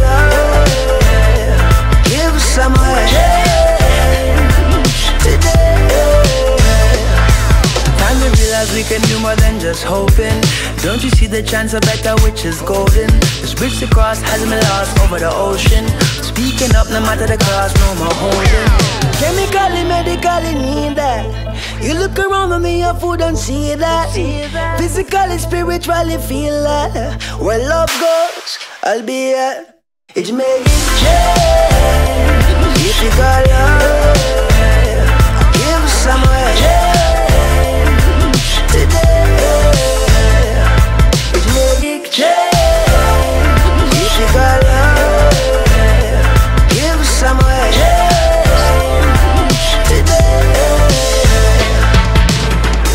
love Give some hands Today Time to realize we can do more than just hoping Don't you see the chance of better which is golden to cross hasn't been lost over the ocean Speaking up no matter the cost, no more holding Chemically, medically need that You look around see that. See that. Physically, spiritually feel that. Where love goes, I'll be at. It's made change.